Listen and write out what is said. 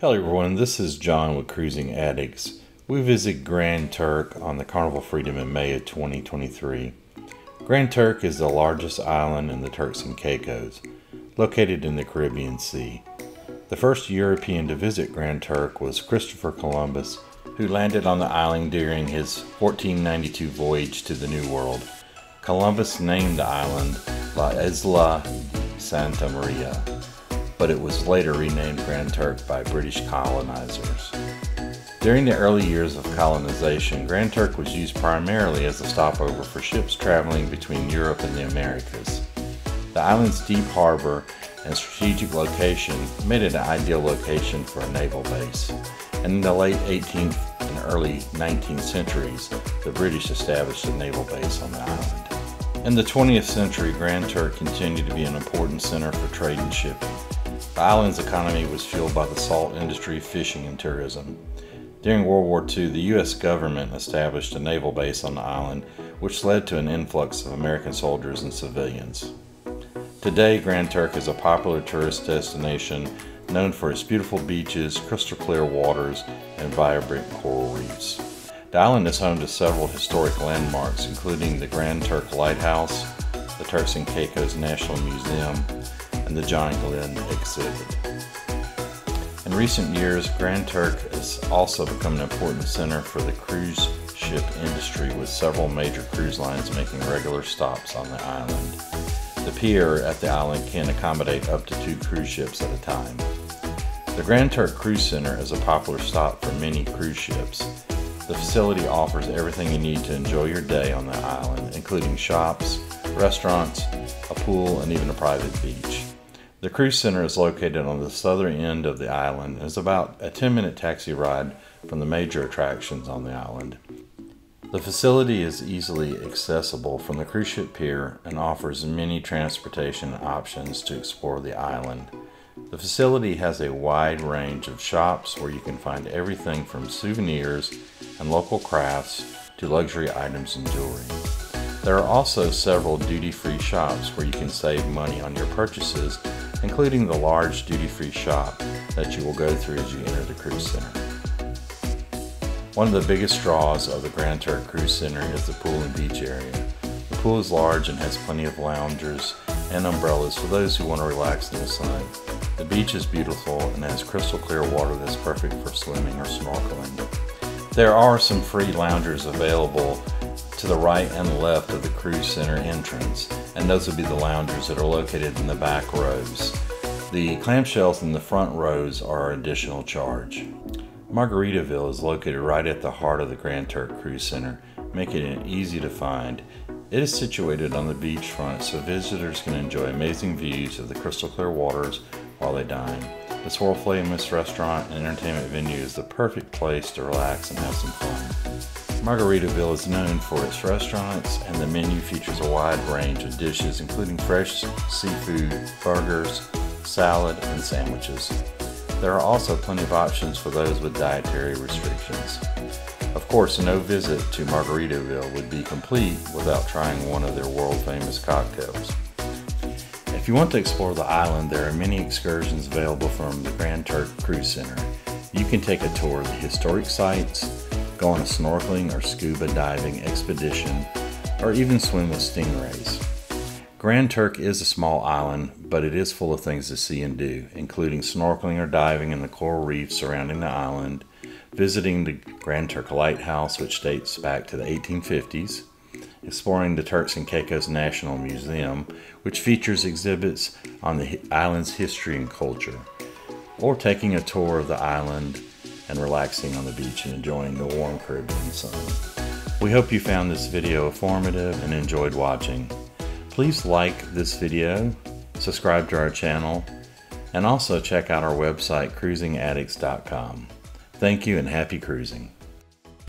Hello everyone, this is John with Cruising Addicts. We visit Grand Turk on the Carnival Freedom in May of 2023. Grand Turk is the largest island in the Turks and Caicos, located in the Caribbean Sea. The first European to visit Grand Turk was Christopher Columbus, who landed on the island during his 1492 voyage to the New World. Columbus named the island La Isla Santa Maria but it was later renamed Grand Turk by British colonizers. During the early years of colonization, Grand Turk was used primarily as a stopover for ships traveling between Europe and the Americas. The island's deep harbor and strategic location made it an ideal location for a naval base. And in the late 18th and early 19th centuries, the British established a naval base on the island. In the 20th century, Grand Turk continued to be an important center for trade and shipping. The island's economy was fueled by the salt industry, fishing, and tourism. During World War II, the U.S. government established a naval base on the island, which led to an influx of American soldiers and civilians. Today, Grand Turk is a popular tourist destination known for its beautiful beaches, crystal clear waters, and vibrant coral reefs. The island is home to several historic landmarks, including the Grand Turk Lighthouse, the Turks and Caicos National Museum, and the John Glenn exhibit. In recent years, Grand Turk has also become an important center for the cruise ship industry, with several major cruise lines making regular stops on the island. The pier at the island can accommodate up to two cruise ships at a time. The Grand Turk Cruise Center is a popular stop for many cruise ships. The facility offers everything you need to enjoy your day on the island, including shops, restaurants, a pool, and even a private beach. The cruise center is located on the southern end of the island and is about a 10 minute taxi ride from the major attractions on the island. The facility is easily accessible from the cruise ship pier and offers many transportation options to explore the island. The facility has a wide range of shops where you can find everything from souvenirs and local crafts to luxury items and jewelry. There are also several duty free shops where you can save money on your purchases including the large duty-free shop that you will go through as you enter the cruise center. One of the biggest draws of the Grand Turk Cruise Center is the pool and beach area. The pool is large and has plenty of loungers and umbrellas for those who want to relax in the sun. The beach is beautiful and has crystal clear water that's perfect for swimming or snorkeling. There are some free loungers available to the right and left of the cruise center entrance, and those would be the loungers that are located in the back rows. The clamshells in the front rows are additional charge. Margaritaville is located right at the heart of the Grand Turk Cruise Center, making it easy to find. It is situated on the beachfront so visitors can enjoy amazing views of the crystal clear waters while they dine. This world famous restaurant and entertainment venue is the perfect place to relax and have some fun. Margaritaville is known for its restaurants, and the menu features a wide range of dishes, including fresh seafood, burgers, salad, and sandwiches. There are also plenty of options for those with dietary restrictions. Of course, no visit to Margaritaville would be complete without trying one of their world famous cocktails. If you want to explore the island, there are many excursions available from the Grand Turk Cruise Center. You can take a tour of the historic sites, go on a snorkeling or scuba diving expedition, or even swim with stingrays. Grand Turk is a small island, but it is full of things to see and do, including snorkeling or diving in the coral reef surrounding the island, visiting the Grand Turk Lighthouse, which dates back to the 1850s, exploring the Turks and Caicos National Museum, which features exhibits on the island's history and culture, or taking a tour of the island and relaxing on the beach and enjoying the warm Caribbean sun. We hope you found this video informative and enjoyed watching. Please like this video, subscribe to our channel, and also check out our website cruisingaddicts.com. Thank you and happy cruising.